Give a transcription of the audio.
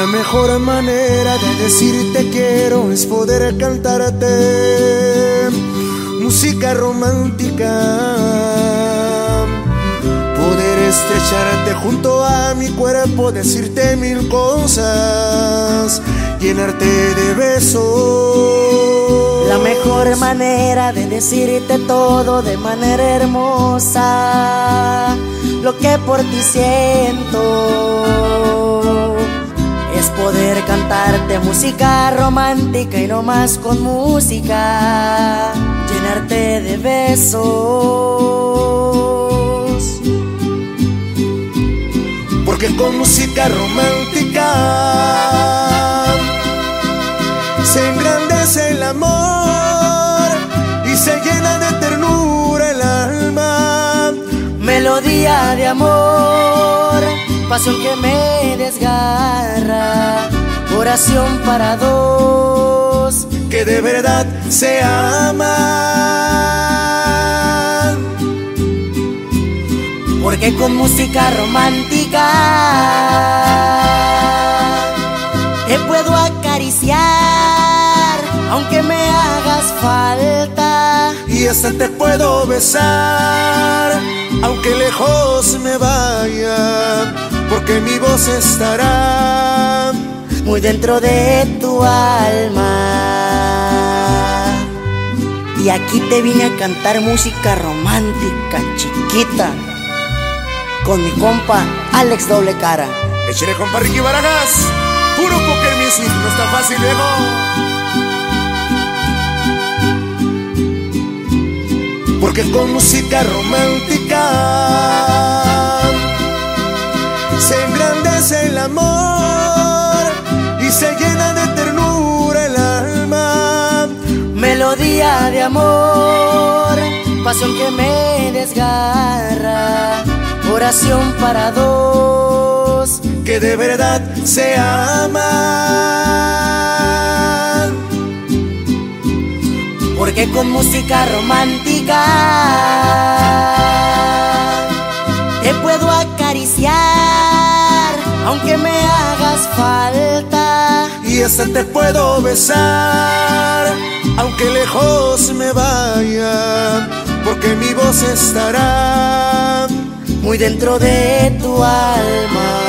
La mejor manera de decirte quiero es poder cantarte música romántica. Poder estrecharte junto a mi cuerpo, decirte mil cosas, llenarte de besos. La mejor manera de decirte todo de manera hermosa, lo que por ti siento es poder cantarte música romántica y no más con música, llenarte de besos. Porque con música romántica se engrandece el amor y se llena de ternura el alma. Melodía de amor, pasión que me desgarra, oración para dos que de verdad se aman. Porque con música romántica te puedo acariciar, aunque me hagas falta. Y hasta te puedo besar, aunque lejos me vaya, voz estará muy dentro de tu alma. Y aquí te vine a cantar música romántica, chiquita, con mi compa Alex Doble Cara. Échale compa Ricky Barajas, puro poker music, no está fácil, viejo. Porque con música romántica amor, pasión que me desgarra, oración para dos que de verdad se aman. Porque con música romántica te puedo acariciar, aunque me hagas falta. Y hasta te puedo besar, aunque lejos me vaya, porque mi voz estará muy dentro de tu alma.